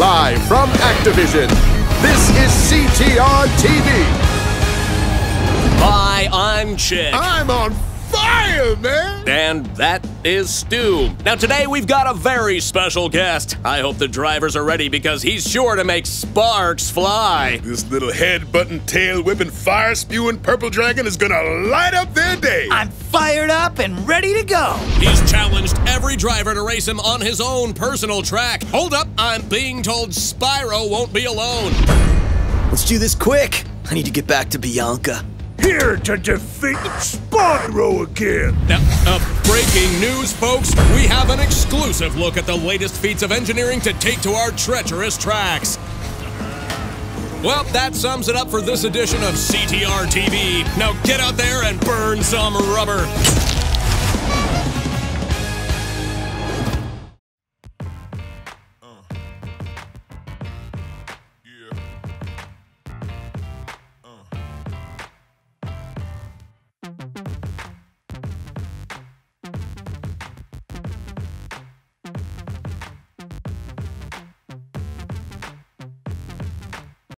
Live from Activision, this is CTR TV. Hi, I'm Chick. I'm on fire, man! And that is Stew. Now, today we've got a very special guest. I hope the drivers are ready because he's sure to make sparks fly. This little head button, tail whipping, fire spewing purple dragon is gonna light up their day. I'm fired up and ready to go. He's challenged every driver to race him on his own personal track. Hold up, I'm being told Spyro won't be alone. Let's do this quick. I need to get back to Bianca. Here to defeat Spyro again. Now, uh, breaking news, folks. We have an exclusive look at the latest feats of engineering to take to our treacherous tracks. Well, that sums it up for this edition of CTR TV. Now get out there and burn some rubber.